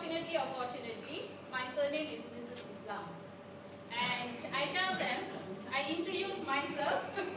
Fortunately or fortunately, my surname is Mrs. Islam. And I tell them, I introduce myself